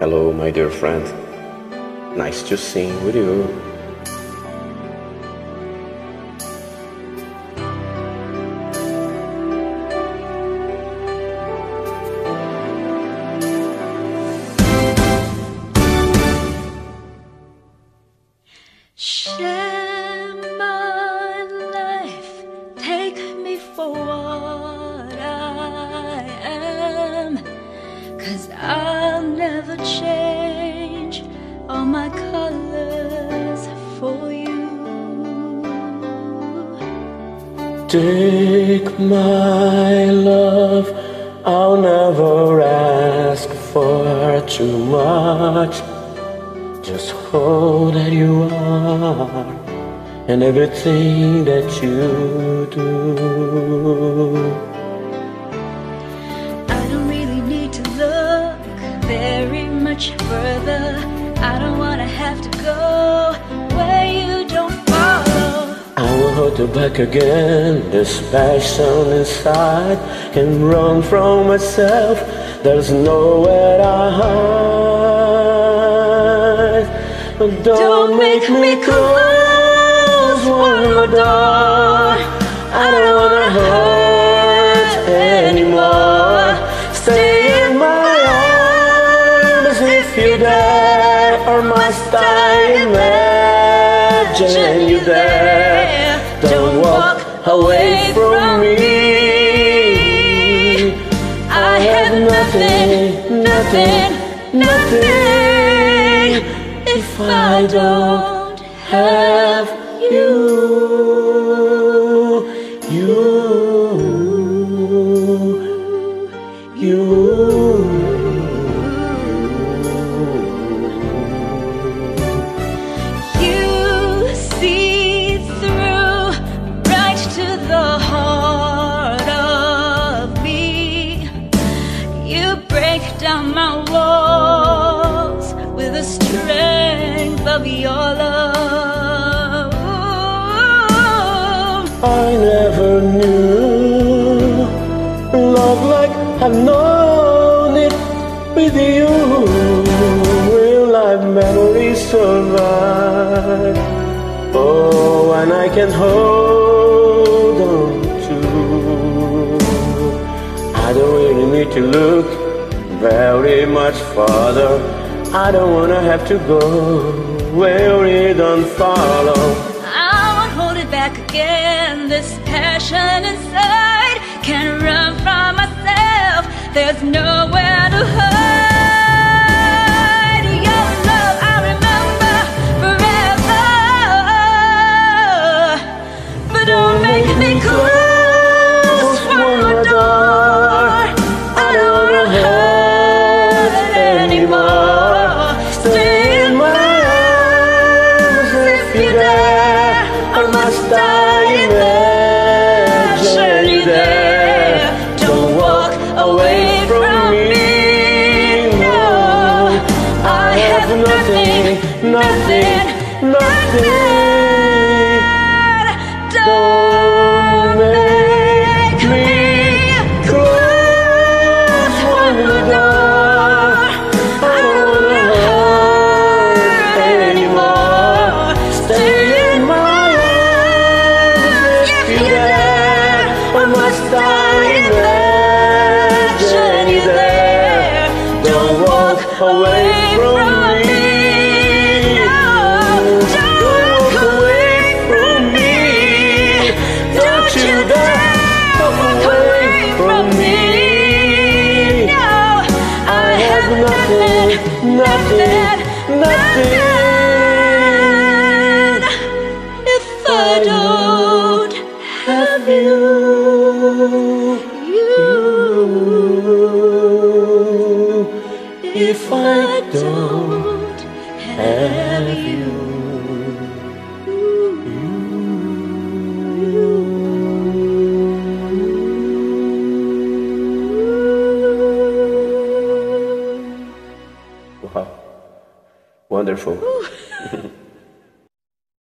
Hello, my dear friend. Nice to sing with you. Take my love, I'll never ask for too much. Just hold that you are and everything that you do. I don't really need to look very much further. I will back again. This passion inside can run from myself. There's nowhere to hide. Don't, Don't make me close one more door. I don't wanna hurt anymore. Stay in my arms if you dare, or must I imagine you there? Away from me. I have nothing, nothing, nothing if I don't have you. You, You of your love. I never knew love like I've known it with you. Real life memories survive. Oh, and I can hold on to. I don't really need to look very much farther. I don't wanna have to go where we don't follow. I won't hold it back again. This passion inside can't run from myself. There's nowhere to hide. Or must I imagine there? Don't walk away from me. No, I have nothing, nothing, nothing. Don't away from me. Don't walk away from me. Don't you dare walk away from me. No, I have nothing, nothing, nothing. If I don't have you. Don't have you. Wow. Wonderful.